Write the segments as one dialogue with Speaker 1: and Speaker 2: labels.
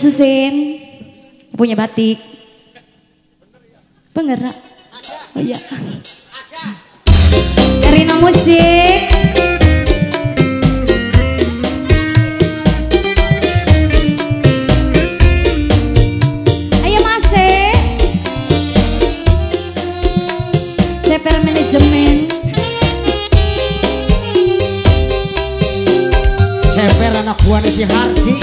Speaker 1: Husin. Punya batik. Bener nak? Oh iya. Karina Musik. Ayo Mas CPR Manajemen.
Speaker 2: Ceper anak buahnya si Hardi.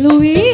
Speaker 2: Louis.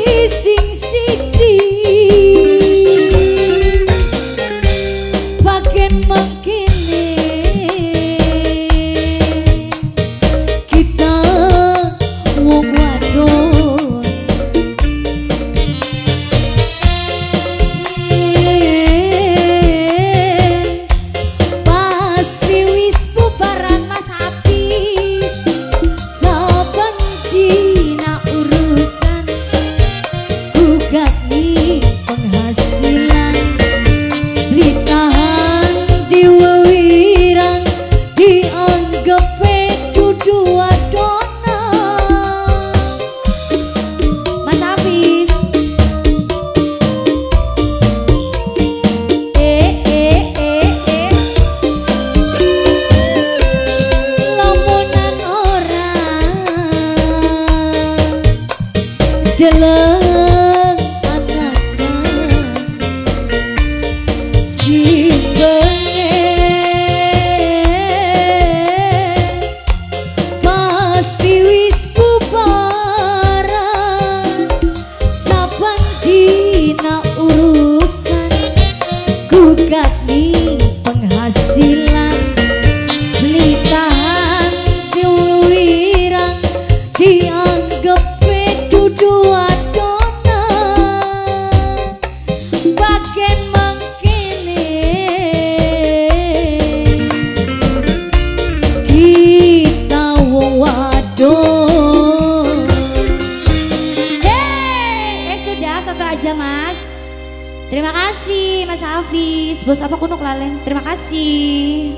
Speaker 2: Mas Hafiz. Bos apa kunuk lalen? Terima kasih.